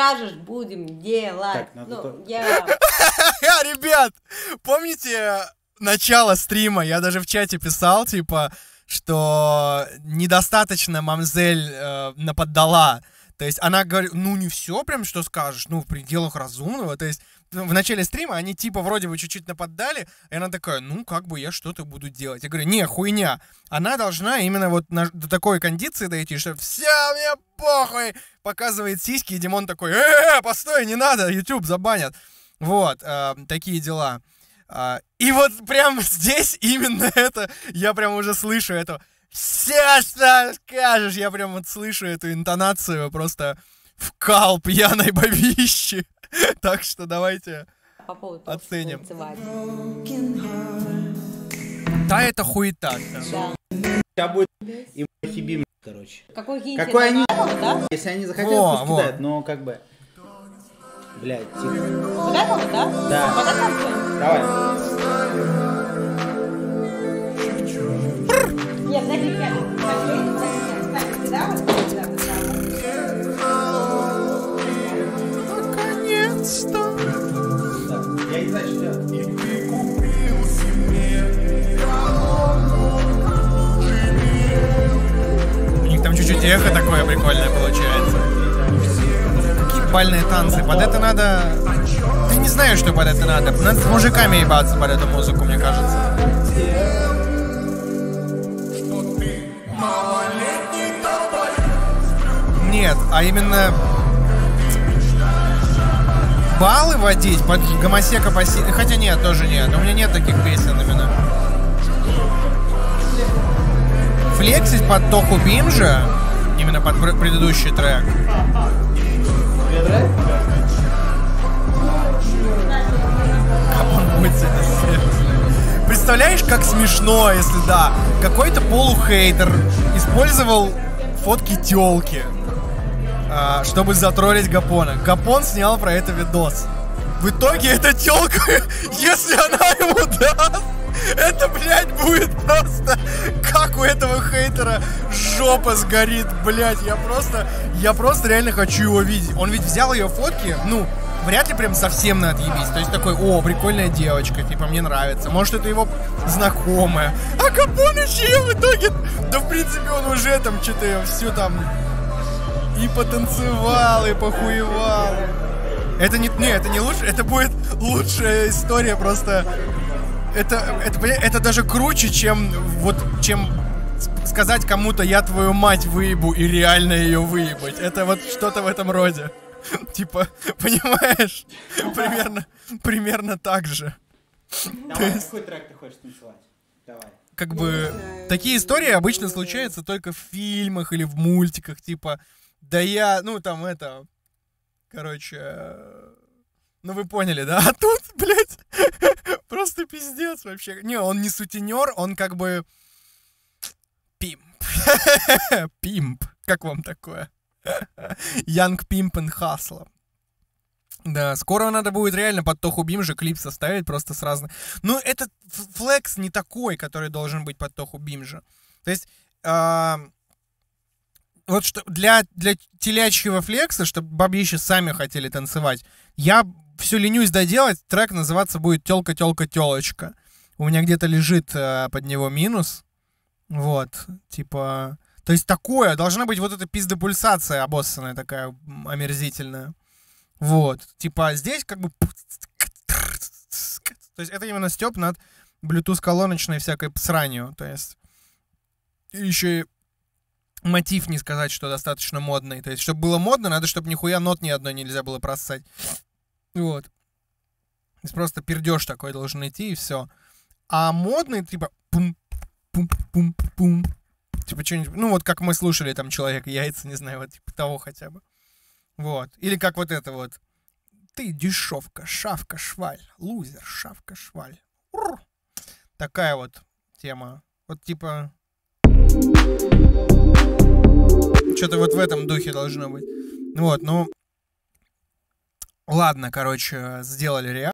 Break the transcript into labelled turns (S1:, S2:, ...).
S1: скажешь, будем делать.
S2: Так, надо
S1: ну,
S2: то-
S1: я...
S3: Ребят, помните начало стрима? Я даже в чате писал, типа, что недостаточно мамзель э, наподдала. То есть она говорит, ну не все прям, что скажешь, ну в пределах разумного. То есть ну, в начале стрима они типа вроде бы чуть-чуть наподдали, и она такая, ну как бы я что-то буду делать. Я говорю, не, хуйня. Она должна именно вот на- до такой кондиции дойти, что все, мне похуй, показывает сиськи, и Димон такой, э, постой, не надо, YouTube забанят. Вот, э, такие дела. А, и вот прямо здесь именно это, я прям уже слышу это. Все, что скажешь, я прям вот слышу эту интонацию просто в кал пьяной бабищи. Так что давайте.
S1: По поводу
S3: Оценим. Да, это хуета. да.
S2: Будет и хибим, короче.
S1: Какой
S2: Какой они-
S1: да?
S2: Если они захотят,
S3: Во,
S2: пусть кидают, но как бы... Блядь, тихо.
S1: Вот это вот, да?
S2: Да.
S1: Вот это танцуем?
S2: Давай.
S1: Нет, подожди, я-
S3: эхо такое прикольное получается. Какие бальные танцы. Под это надо... Я не знаю, что под это надо. Надо с мужиками ебаться под эту музыку, мне кажется. Нет, а именно баллы водить под гомосека по си- Хотя нет, тоже нет. У меня нет таких песен именно. Флексить под Тоху Бимжа, именно под пр- предыдущий трек. Представляешь, как смешно, если да, какой-то полухейтер использовал фотки телки, чтобы затроллить Гапона. Гапон снял про это видос. В итоге эта телка, если она ему даст, это, блядь, будет просто... Как у этого хейтера жопа сгорит, блядь. Я просто... Я просто реально хочу его видеть. Он ведь взял ее фотки, ну, вряд ли прям совсем на отъебись. То есть такой, о, прикольная девочка, типа, мне нравится. Может, это его знакомая. А Гапон еще ее в итоге... Да, в принципе, он уже там что-то всю там... И потанцевал, и похуевал. Это не, не, это не лучше, это будет лучшая история просто. Это, это, это даже круче, чем вот, чем сказать кому-то я твою мать выебу и реально ее выебать. Это вот что-то в этом роде. Типа, понимаешь? Примерно, примерно так же.
S2: Давай, какой трек ты хочешь танцевать? Давай.
S3: Как бы такие истории обычно случаются только в фильмах или в мультиках, типа, да я, ну там это, короче, э, ну вы поняли, да? А тут, блядь, пиздец вообще. Не, он не сутенер, он как бы пимп. Пимп. Как вам такое? Young Pimp and Hustle. Да, скоро надо будет реально под Тоху Бимжа клип составить просто с разных... Ну, этот флекс не такой, который должен быть под Тоху Бимжа. То есть, а, вот что для, для телячьего флекса, чтобы бабищи сами хотели танцевать, я все ленюсь доделать, трек называться будет «Телка, телка, телочка». У меня где-то лежит э, под него минус. Вот, типа... То есть такое, должна быть вот эта пиздопульсация обоссанная такая омерзительная. Вот, типа здесь как бы... То есть это именно степ над Bluetooth-колоночной всякой сранью. То есть еще и мотив не сказать, что достаточно модный. То есть, чтобы было модно, надо, чтобы нихуя нот ни одной нельзя было просать. Вот. Просто пердеж такой должен идти, и все. А модный, типа, пум, пум, пум, пум. Типа что-нибудь, ну вот как мы слушали там человека яйца, не знаю, вот типа того хотя бы. Вот. Или как вот это вот. Ты дешевка, шавка, шваль, лузер, шавка, шваль. Ур. Такая вот тема. Вот типа... Что-то вот в этом духе должно быть. Вот, ну... Ладно, короче, сделали реакцию.